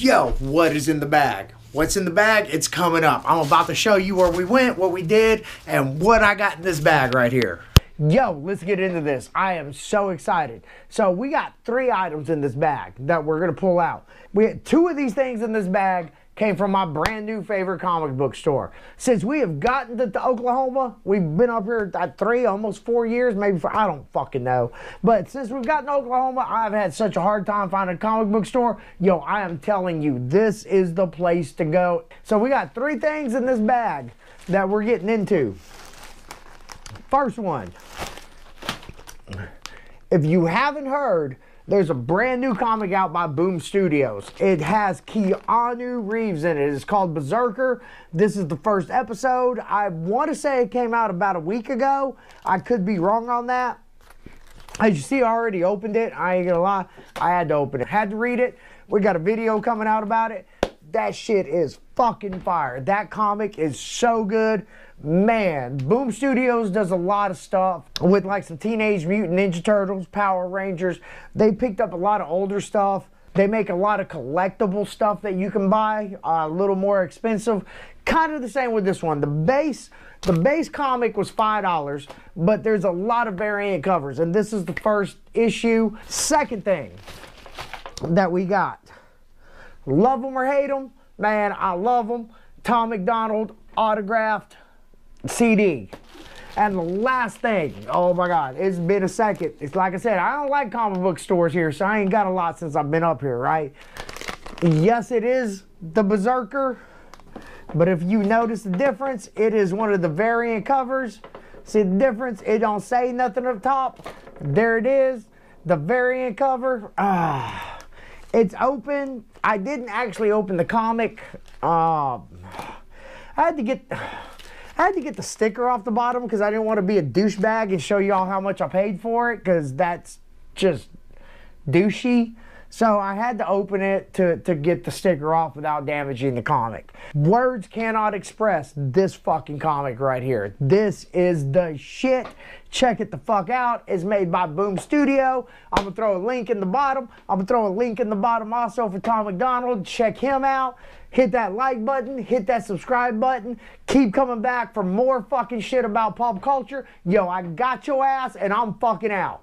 Yo, what is in the bag? What's in the bag? It's coming up. I'm about to show you where we went, what we did, and what I got in this bag right here. Yo, let's get into this. I am so excited. So we got three items in this bag that we're gonna pull out. We had two of these things in this bag came from my brand new favorite comic book store. Since we have gotten to, to Oklahoma, we've been up here at three, almost four years, maybe for, I don't fucking know. But since we've gotten to Oklahoma, I've had such a hard time finding a comic book store. Yo, I am telling you, this is the place to go. So we got three things in this bag that we're getting into. First one, if you haven't heard, there's a brand new comic out by Boom Studios. It has Keanu Reeves in it. It's called Berserker. This is the first episode. I want to say it came out about a week ago. I could be wrong on that. As you see, I already opened it. I ain't gonna lie. I had to open it. Had to read it. We got a video coming out about it. That shit is fucking fire. That comic is so good man, Boom Studios does a lot of stuff with like some Teenage Mutant Ninja Turtles, Power Rangers. They picked up a lot of older stuff. They make a lot of collectible stuff that you can buy, uh, a little more expensive. Kind of the same with this one. The base, the base comic was five dollars, but there's a lot of variant covers, and this is the first issue. Second thing that we got, love them or hate them, man, I love them. Tom McDonald autographed CD. And the last thing, oh my God, it's been a second. It's like I said, I don't like comic book stores here, so I ain't got a lot since I've been up here, right? Yes, it is the Berserker, but if you notice the difference, it is one of the variant covers. See the difference? It don't say nothing up top. There it is, the variant cover. Ah, it's open. I didn't actually open the comic. Uh, I had to get. I had to get the sticker off the bottom because I didn't want to be a douchebag and show y'all how much I paid for it because that's just douchey. So I had to open it to, to get the sticker off without damaging the comic. Words cannot express this fucking comic right here. This is the shit. Check it the fuck out. It's made by Boom Studio. I'm gonna throw a link in the bottom. I'm gonna throw a link in the bottom also for Tom McDonald. Check him out hit that like button, hit that subscribe button. Keep coming back for more fucking shit about pop culture. Yo, I got your ass and I'm fucking out.